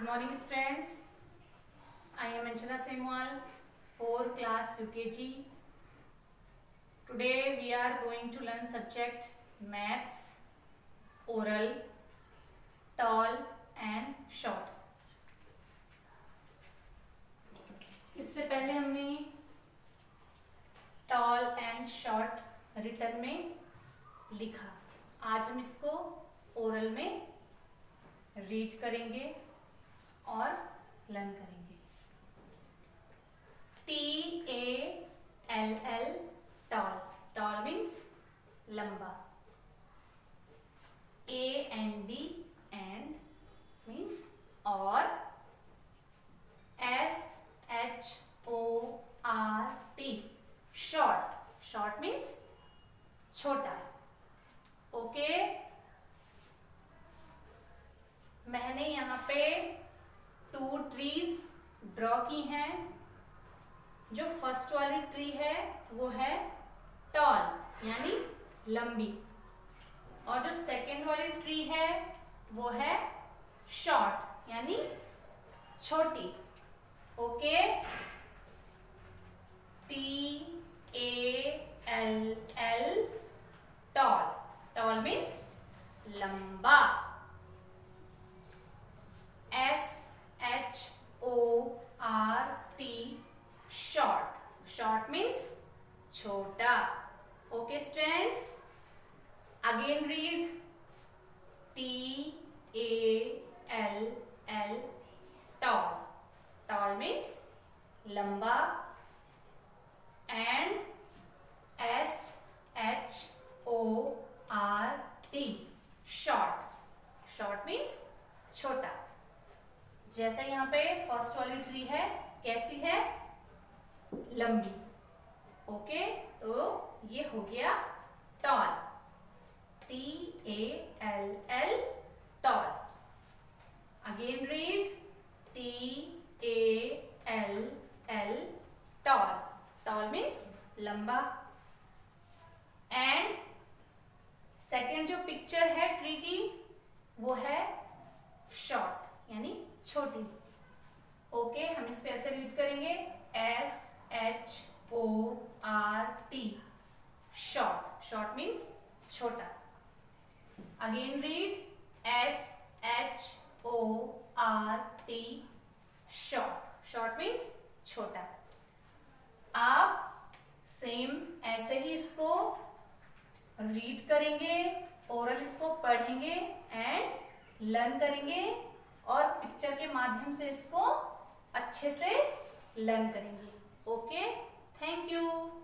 Good morning students. I am Anshana Senwal, 4 class UKG. Today we are going to learn subject maths, oral, tall and short. इससे पहले हमने tall and short return में लिखा आज हम इसको oral में रीड करेंगे और लर्न करेंगे। T A L L tall tall means लंबा। A N D and means और। S H O R T short short means छोटा। ओके मैंने यहाँ पे टू ट्रीज ड्रॉ की हैं, जो फ़र्स्ट वाली ट्री है, वो है टॉल यानी लंबी। और जो सेकंड वाली ट्री है, वो है शॉर्ट यानी छोटी। Okay T A L L tall tall means लंबा S H O R T short short means छोटा. Okay students again read T A L L tall tall means लंबा. And S H O R T short short means छोटा. जैसा यहाँ पे first वाली tree है लंबी। ओके? तो ये हो गया tall. T A L L tall. Again read T A L L tall. Tall means लंबा। एंड सेकेंड जो पिक्चर है ट्री की वो है शॉर्ट यानी छोटी। ओके? okay, हम इसको ऐसे रीड करेंगे। S H O R T short short means छोटा. Again read S H O R T short short means छोटा. आप सेम ऐसे ही इसको रीड करेंगे ओरल इसको पढ़ेंगे एंड लर्न करेंगे और पिक्चर के माध्यम से इसको अच्छे से लर्न करेंगे. Okay, thank you.